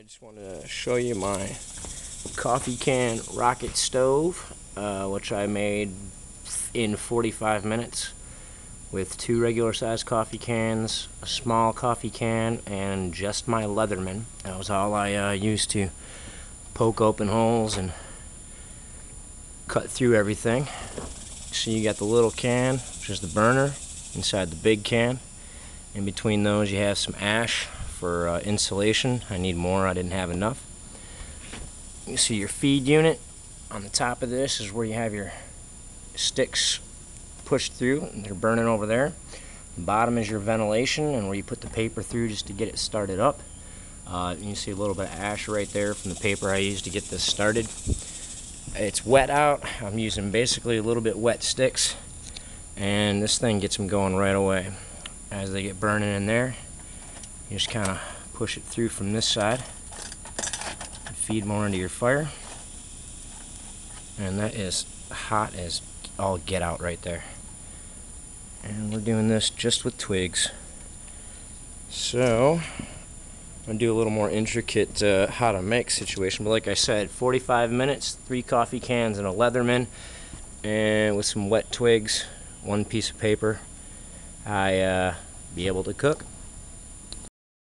I just want to show you my coffee can rocket stove, uh, which I made in 45 minutes with two regular sized coffee cans, a small coffee can, and just my Leatherman. That was all I uh, used to poke open holes and cut through everything. So you got the little can, which is the burner, inside the big can. In between those you have some ash for uh, insulation. I need more, I didn't have enough. You see your feed unit. On the top of this is where you have your sticks pushed through. They're burning over there. The bottom is your ventilation and where you put the paper through just to get it started up. Uh, you see a little bit of ash right there from the paper I used to get this started. It's wet out. I'm using basically a little bit wet sticks and this thing gets them going right away. As they get burning in there, you just kind of push it through from this side. And feed more into your fire. And that is hot as all get out right there. And we're doing this just with twigs. So I'm gonna do a little more intricate uh, how to make situation. But like I said 45 minutes three coffee cans and a Leatherman. And with some wet twigs one piece of paper I uh, be able to cook